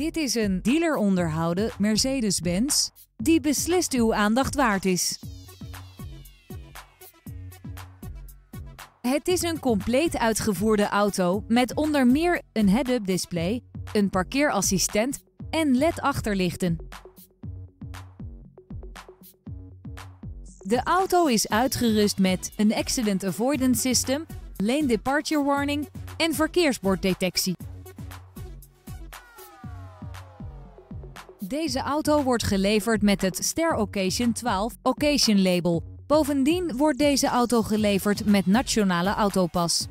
Dit is een dealer onderhouden Mercedes-Benz die beslist uw aandacht waard is. Het is een compleet uitgevoerde auto met onder meer een head-up display, een parkeerassistent en LED-achterlichten. De auto is uitgerust met een accident avoidance system, lane departure warning en verkeersborddetectie. Deze auto wordt geleverd met het Ster Occasion 12 Occasion label. Bovendien wordt deze auto geleverd met nationale autopas.